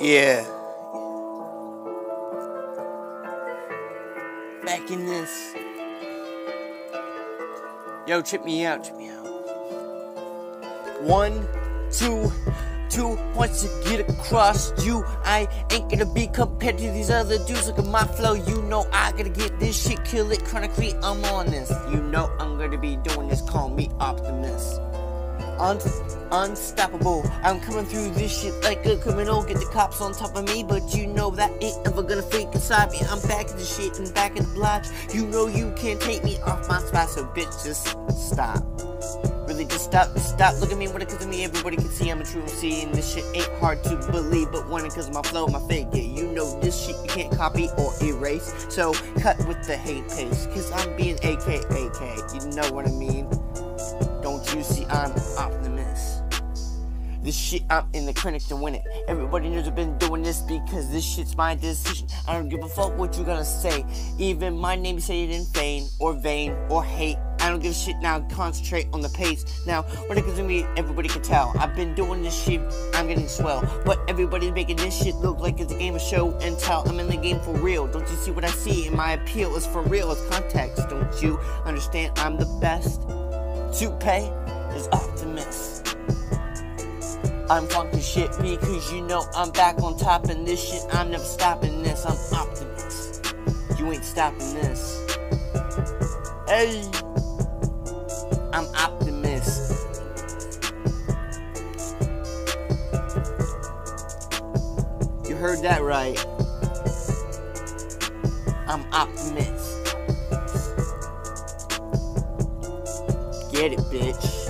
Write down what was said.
Yeah. Back in this. Yo, check me out, check me out. One, two, two points to get across you. I ain't gonna be compared to these other dudes. Look at my flow, you know I gotta get this shit, kill it chronically. I'm on this. You know I'm gonna be doing this. Call me Optimus. Un- unstoppable. I'm coming through this shit like a criminal. Get the cops on top of me, but you know that ain't ever gonna freak inside me. I'm back in the shit and back in the block. You know you can't take me off my spot, so bitch, just stop. Really, just stop, stop. Look at me, what it cause of me. Everybody can see I'm a true MC, and this shit ain't hard to believe. But one, cause of my flow, my fake. Yeah, you know this shit you can't copy or erase. So cut with the hate pace, cause I'm being AKAK. You know what I mean? You see I'm Optimus. This shit, I'm in the clinic to win it. Everybody knows I've been doing this because this shit's my decision. I don't give a fuck what you gonna say. Even my name is said in vain, or vain, or hate. I don't give a shit now, concentrate on the pace. Now, when it comes to me, everybody can tell. I've been doing this shit, I'm getting swell. But everybody's making this shit look like it's a game of show and tell. I'm in the game for real. Don't you see what I see? And my appeal is for real, it's context. Don't you understand? I'm the best. To pay is Optimus. I'm funky shit because you know I'm back on top in this shit. I'm never stopping this. I'm Optimus. You ain't stopping this. Hey, I'm Optimus. You heard that right. I'm Optimus. Get it, bitch.